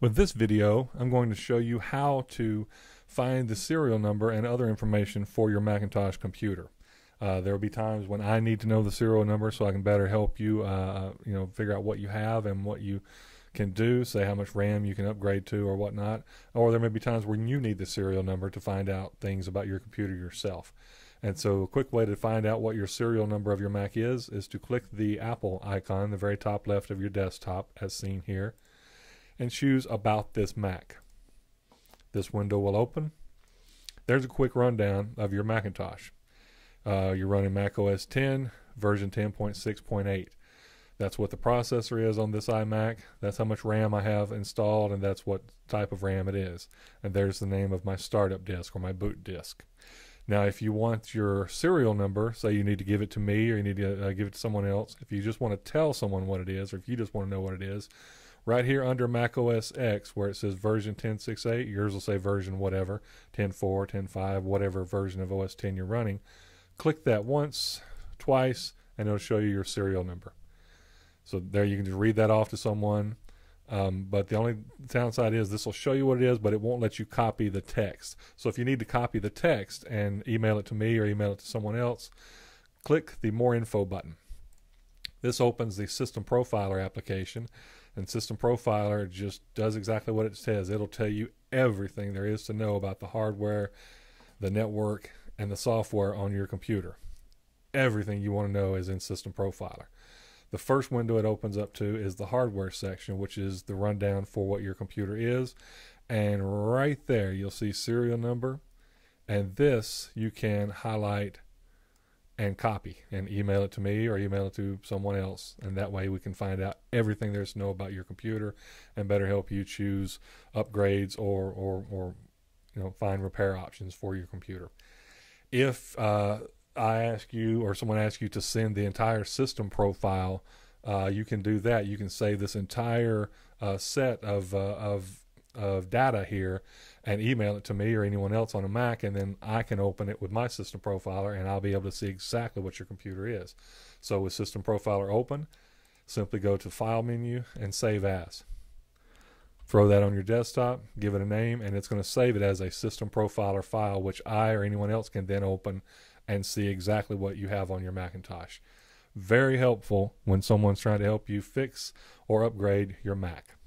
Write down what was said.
With this video, I'm going to show you how to find the serial number and other information for your Macintosh computer. Uh, there will be times when I need to know the serial number so I can better help you, uh, you know, figure out what you have and what you can do, say how much RAM you can upgrade to or whatnot. Or there may be times when you need the serial number to find out things about your computer yourself. And so, a quick way to find out what your serial number of your Mac is is to click the Apple icon, the very top left of your desktop, as seen here and choose About This Mac. This window will open. There's a quick rundown of your Macintosh. Uh, you're running Mac OS 10, version 10.6.8. That's what the processor is on this iMac. That's how much RAM I have installed, and that's what type of RAM it is. And there's the name of my startup disk or my boot disk. Now, if you want your serial number, say you need to give it to me or you need to uh, give it to someone else, if you just want to tell someone what it is, or if you just want to know what it is, right here under Mac OS X where it says version 10.6.8, yours will say version whatever, 10.4, 10.5, whatever version of OS 10 you're running. Click that once, twice, and it'll show you your serial number. So there you can just read that off to someone. Um, but the only downside is this will show you what it is, but it won't let you copy the text. So if you need to copy the text and email it to me or email it to someone else, click the More Info button. This opens the System Profiler application, and System Profiler just does exactly what it says. It'll tell you everything there is to know about the hardware, the network, and the software on your computer. Everything you want to know is in System Profiler. The first window it opens up to is the hardware section, which is the rundown for what your computer is. And right there, you'll see serial number. And this you can highlight and copy and email it to me or email it to someone else. And that way we can find out everything there's to know about your computer and better help you choose upgrades or, or, or you know, find repair options for your computer. If uh, I ask you or someone asks you to send the entire system profile, uh, you can do that. You can save this entire uh, set of, uh, of, of data here and email it to me or anyone else on a Mac, and then I can open it with my System Profiler and I'll be able to see exactly what your computer is. So with System Profiler open, simply go to File menu and Save As. Throw that on your desktop, give it a name, and it's going to save it as a System Profiler file, which I or anyone else can then open and see exactly what you have on your Macintosh. Very helpful when someone's trying to help you fix or upgrade your Mac.